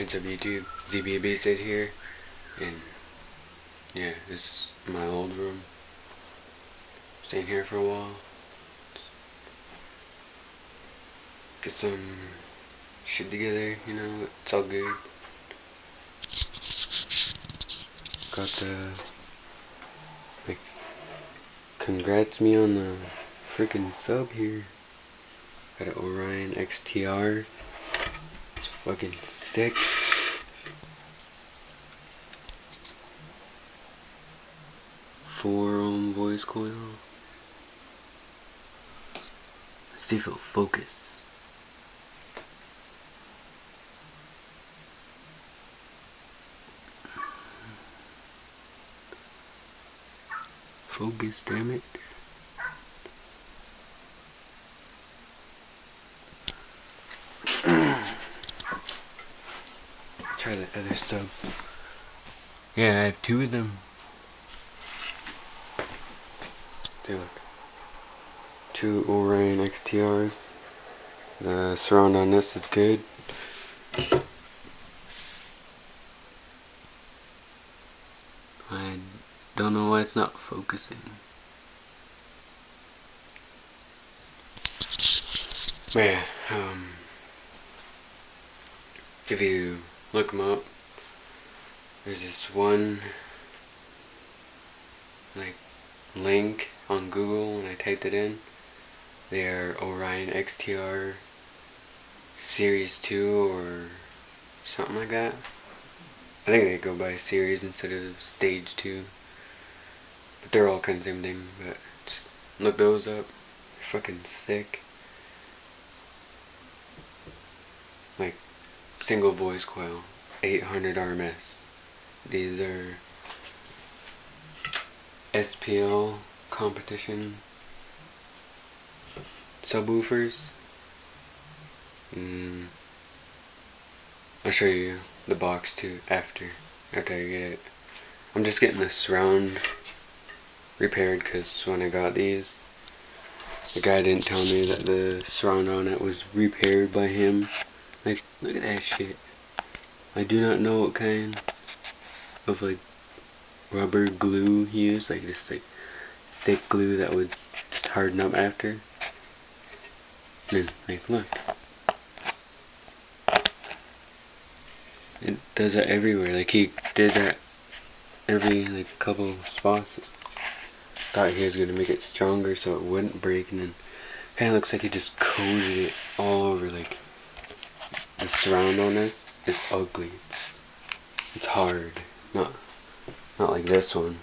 It's up YouTube. ZBA Basshead here. And yeah, this is my old room. Staying here for a while. Get some shit together, you know, it's all good. Got the like congrats me on the freaking sub here. Got an Orion XTR. It's fucking sick. Four ohm voice coil. Let's see if it'll focus. Focus, damn it. Other stuff. Yeah, I have two of them. Look. Two Orion XTRs. The surround on this is good. I don't know why it's not focusing. But yeah, um, you look them up, there's this one like link on Google when I typed it in. They are Orion XTR Series 2 or something like that. I think they go by series instead of stage 2. But they're all kind of the same thing. But just look those up. They're fucking sick. Like single voice coil, 800 RMS. These are SPL competition subwoofers. Mm. I'll show you the box too after after I get it. I'm just getting the surround repaired because when I got these, the guy didn't tell me that the surround on it was repaired by him. Like, look at that shit. I do not know what kind of like rubber glue he used, like this like thick glue that would just harden up after. And like look. It does that everywhere. Like he did that every like couple spots. Thought he was gonna make it stronger so it wouldn't break, and then kind of looks like he just coated it all over. Like the surround on this is ugly. It's, it's hard. Not not like this one.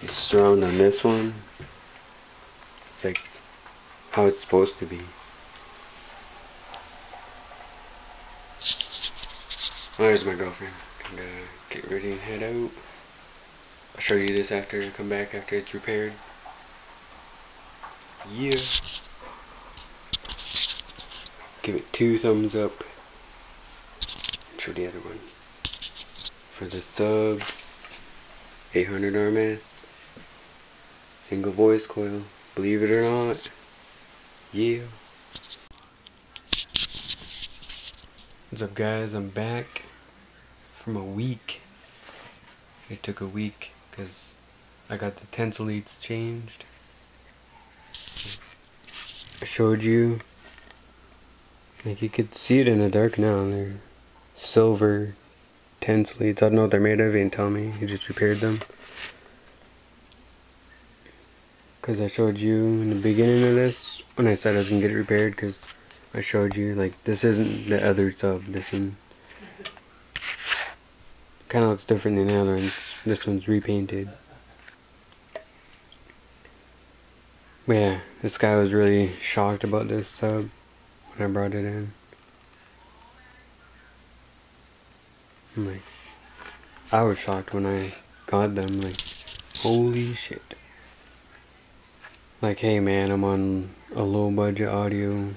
The surround on this one. It's like how it's supposed to be. Oh, there's my girlfriend. I'm gonna get ready and head out. I'll show you this after I come back after it's repaired. Yeah. Give it two thumbs up. Show the other one. For the subs, 800 RMS, single voice coil. Believe it or not. Yeah. What's up guys, I'm back from a week. It took a week because I got the tinsel leads changed. I showed you, like you could see it in the dark now, they're silver tinsel leads. I don't know what they're made of, he didn't tell me, he just repaired them. Because I showed you in the beginning of this, when I said I was going to get it repaired, because I showed you, like, this isn't the other sub, this one kind of looks different than the other ones. This one's repainted. But yeah, this guy was really shocked about this sub when I brought it in. I'm like, I was shocked when I got them, like, holy shit. Like, hey man, I'm on a low budget audio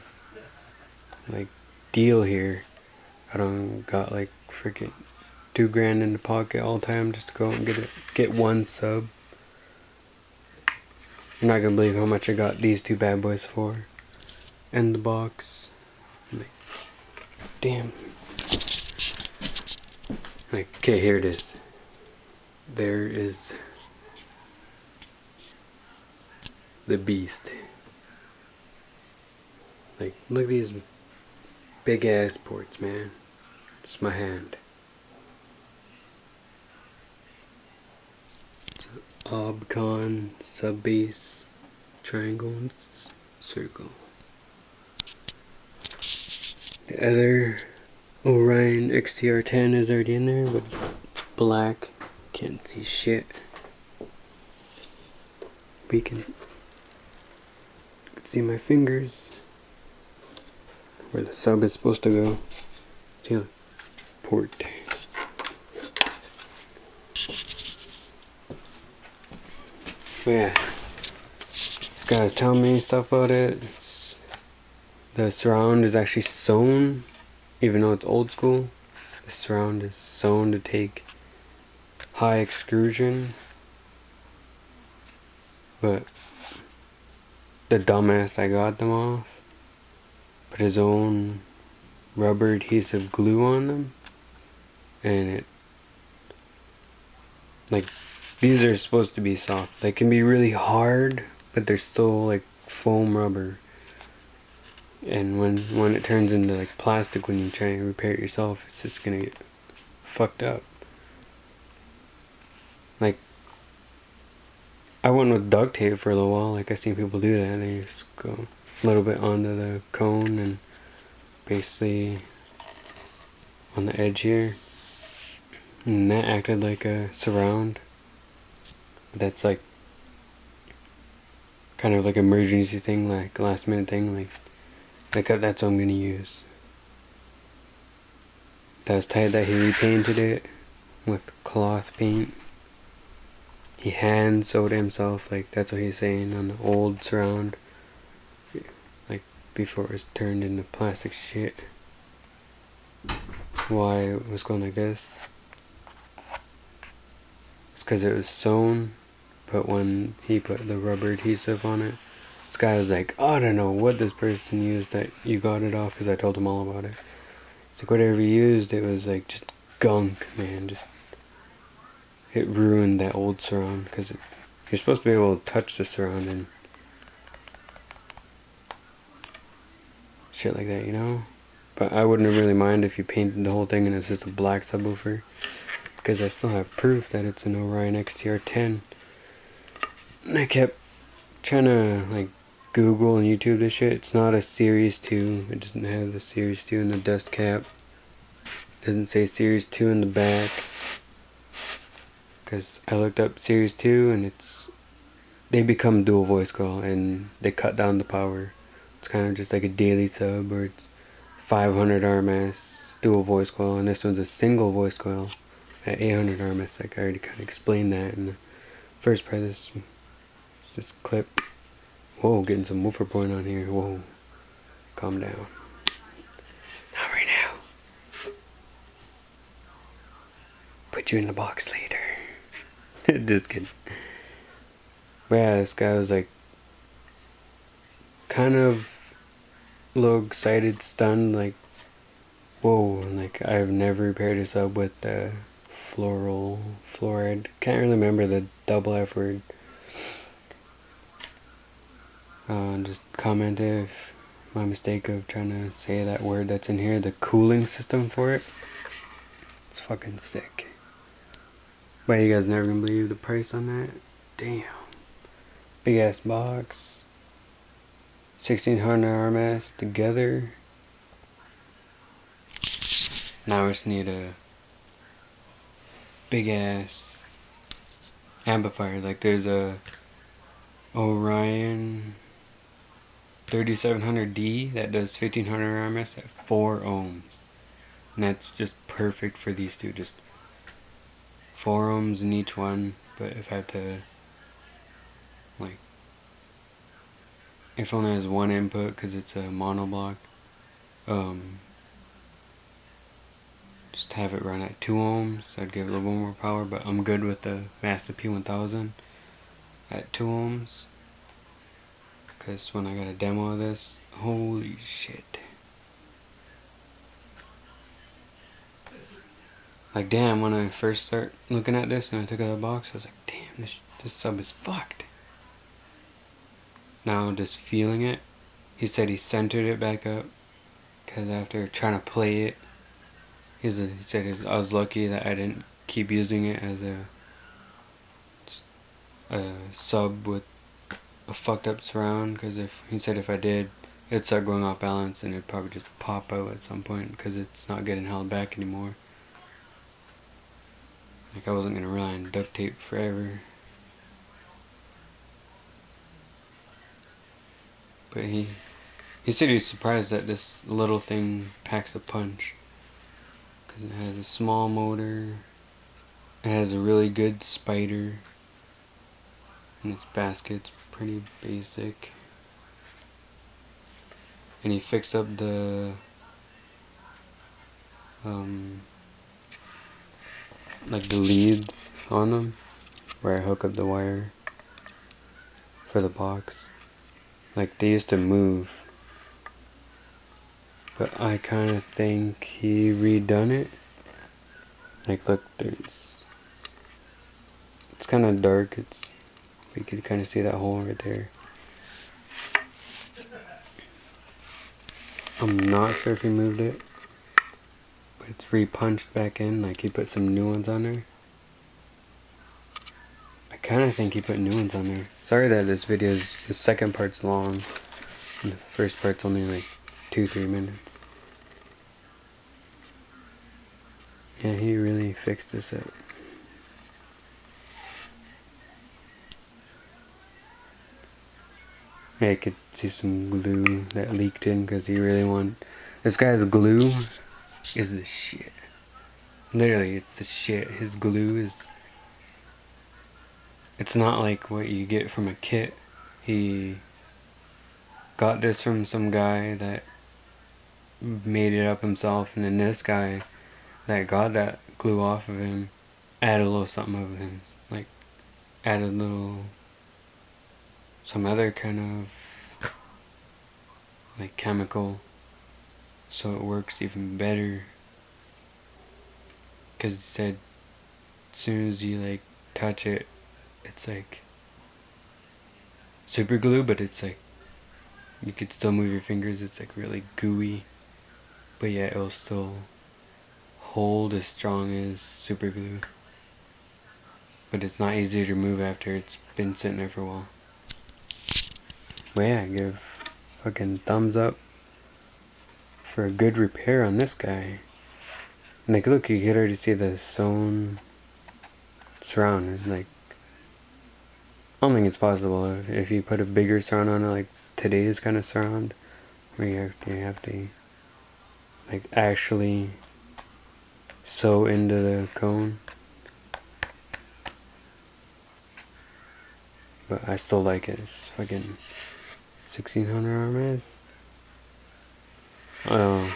like deal here. I don't got like freaking two grand in the pocket all the time just to go and get it, get one sub. You're not gonna believe how much I got these two bad boys for. And the box. Like, damn. Like, okay, here it is. There is the beast. Like, look at these big ass ports, man. It's my hand. Obcon, sub base, triangle, circle. The other Orion XTR10 is already in there, but black. Can't see shit. We can, see my fingers. Where the sub is supposed to go. See port. But yeah. This guy was telling me stuff about it. The surround is actually sewn, even though it's old school. The surround is sewn to take high excursion. But the dumbass I got them off put his own rubber adhesive glue on them and it like these are supposed to be soft they can be really hard but they're still like foam rubber and when when it turns into like plastic when you try and repair it yourself it's just gonna get fucked up. Like I went with duct tape for a little while. Like I seen people do that. They just go a little bit onto the cone and basically on the edge here. And that acted like a surround. That's like kind of like emergency thing like last minute thing like like that's what I'm gonna use. That was tight that he repainted it with cloth paint. He hand sewed himself, like that's what he's saying on the old surround. Like before it was turned into plastic shit. Why it was going like this? It's because it was sewn, but when he put the rubber adhesive on it, this guy was like, oh, I don't know what this person used that you got it off because I told him all about it. It's like whatever he used, it was like just gunk, man. Just it ruined that old surround because you're supposed to be able to touch the surround and shit like that, you know. But I wouldn't really mind if you painted the whole thing and it's just a black subwoofer because I still have proof that it's an Orion XTR10. And I kept trying to like Google and YouTube this shit. It's not a Series 2. It doesn't have the Series 2 in the dust cap. It doesn't say Series 2 in the back. Because I looked up Series 2 and it's... They become dual voice coil and they cut down the power. It's kind of just like a daily sub or it's 500 RMS dual voice coil and this one's a single voice coil at 800 RMS. Like I already kind of explained that in the first part of this, this clip. Whoa, getting some woofer point on here. Whoa. Calm down. Not right now. Put you in the box later. Just kidding. But yeah, this guy was like kind of a little excited, stunned, like whoa, like I've never paired a sub with the floral fluoride. Can't really remember the double F word. Uh, just comment if my mistake of trying to say that word that's in here, the cooling system for it. It's fucking sick. But you guys never gonna believe the price on that? Damn. Big ass box. 1600 RMS together. Now we just need a big ass amplifier. Like there's a Orion 3700D that does 1500 RMS at 4 ohms. And that's just perfect for these two. Just 4 ohms in each one. But if I had to, like, if only has one input because it's a monoblock, um, just have it run at 2 ohms. I'd give it a little more power, but I'm good with the Massive P1000 at 2 ohms. Because when I got a demo of this, holy shit. like damn when I first start looking at this and I took out the box I was like damn this this sub is fucked now just feeling it he said he centered it back up because after trying to play it he's he said I was lucky that I didn't keep using it as a a sub with a fucked up surround because if he said if I did it'd start going off balance and it'd probably just pop out at some point because it's not getting held back anymore. Like I wasn't gonna rely on duct tape forever. But he he said he was surprised that this little thing packs a punch because it has a small motor it has a really good spider and its basket's pretty basic. And he fixed up the um, like the leads on them where I hook up the wire for the box. Like they used to move. But I kind of think he redone it. Like look, there's it's kind of dark. It's you can kind of see that hole right there. I'm not sure if he moved it, but it's repunched back in, like he put some new ones on there. I kind of think he put new ones on there. Sorry that this video is, the second part's long, and the first part's only like two, three minutes. Yeah, he really fixed this up. Yeah, I could see some glue that leaked in because he really want. This guy's glue is the shit. Literally, it's the shit. His glue is. It's not like what you get from a kit. He got this from some guy that made it up himself, and then this guy that got that glue off of him added a little something of him. Like, added a little some other kind of like chemical so it works even better. Because it said as soon as you like touch it it's like super glue but it's like you could still move your fingers it's like really gooey. But yeah it'll still hold as strong as super glue. But it's not easy to remove after it's been sitting there for a while yeah, give fucking thumbs up for a good repair on this guy. Like, look, you can already see the sewn surround. Like, I don't think it's possible if, if you put a bigger surround on it, like today's kind of surround, where you have to, you have to like actually sew into the cone. But I still like it. It's fucking 1600 RMS. Uh,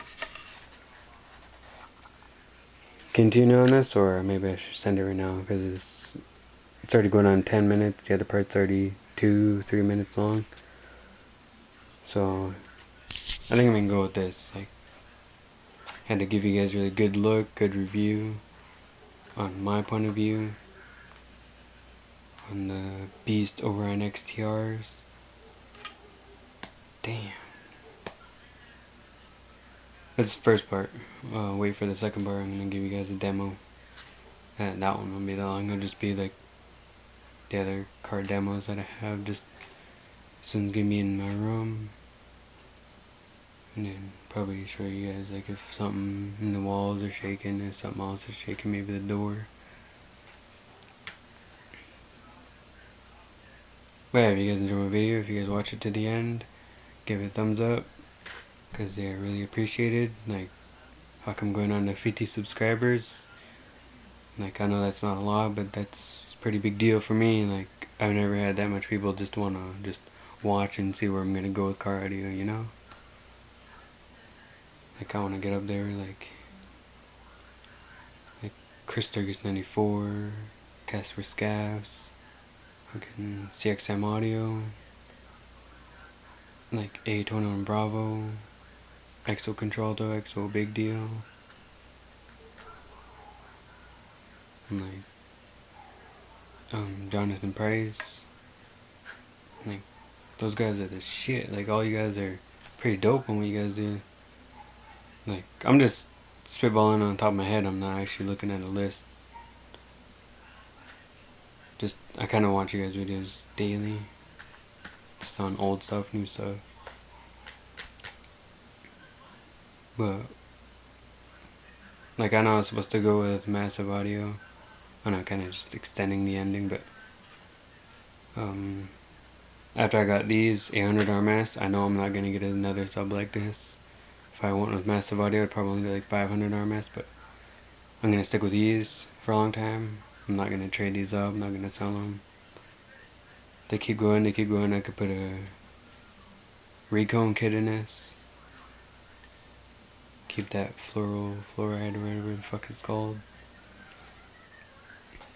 continue on this, or maybe I should send it right now because it's it's already going on 10 minutes. The other part's already two, three minutes long. So I think I'm gonna go with this. Like, had to give you guys a really good look, good review on my point of view on the Beast Orion XTRs. Damn. That's the first part. Uh, wait for the second part. I'm gonna give you guys a demo. Uh, that one won't be that long. It'll just be like the other card demos that I have. Just as soon as get me in my room, and then probably show you guys like if something in the walls are shaking, if something else is shaking, maybe the door. If you guys enjoy my video, if you guys watch it to the end give it a thumbs up because they're really appreciated. Like how come I'm going on to 50 subscribers? Like I know that's not a lot but that's pretty big deal for me. Like I've never had that much people just want to just watch and see where I'm gonna go with car audio you know? Like I want to get up there like like Chris Turgis 94 Casper Scavs fucking CXM audio like A21 Bravo, XO Contralto, EXO Big Deal. I'm like, um, Jonathan Price. Like, those guys are the shit. Like, all you guys are pretty dope on what you guys do. Like, I'm just spitballing on top of my head. I'm not actually looking at a list. Just, I kind of watch you guys' videos daily. Just on old stuff, new stuff. But, like, I know I was supposed to go with massive audio. I know, kind of just extending the ending, but, um, after I got these 800 RMS, I know I'm not to get another sub like this. If I went with massive audio, I'd probably get like 500 RMS, but I'm to stick with these for a long time. I'm not to trade these up, I'm not to sell them. They keep going, they keep going, I could put a recone kit in this. Keep that fluoro, fluoride or whatever the fuck it's called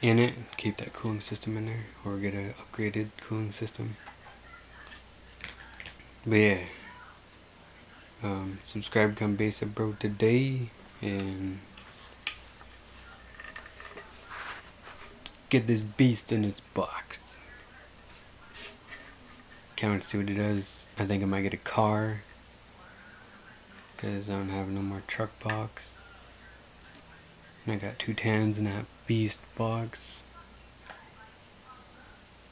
in it, keep that cooling system in there, or get an upgraded cooling system. But yeah, um, subscribe, to become basic bro today, and get this beast in its box. Can't to see what it does. I think I might get a car, because I don't have no more truck box. And I got two in that beast box.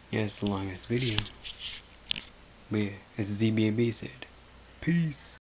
Yeah, it's the longest video. But yeah, it's ZBA Basshead. Peace.